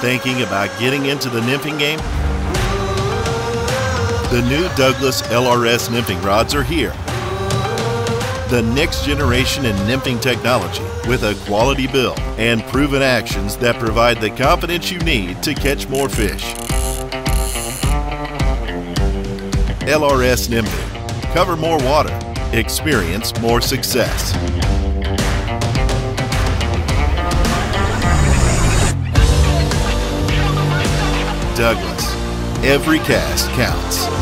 Thinking about getting into the nymphing game? The new Douglas LRS nymphing rods are here. The next generation in nymphing technology with a quality build and proven actions that provide the confidence you need to catch more fish. LRS Nymphing. Cover more water. Experience more success. Douglas. Every cast counts.